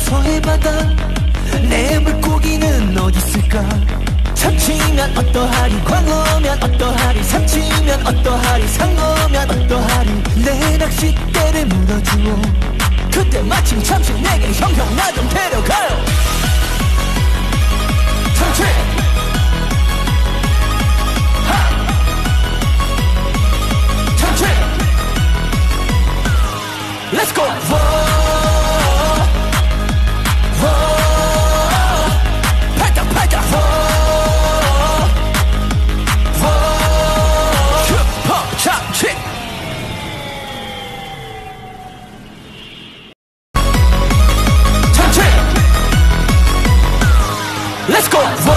서해 바다. 내 물고기는 어디 있을까? 참치면 어떠하리? 광어면 어떠하리? 삼치면 어떠하리? 상어면 어떠하리? 내 낚싯대를 물어주오 그때 마침 잠시 내게 형형 나 좀 데려가요. 참치! Let's go! Let's go.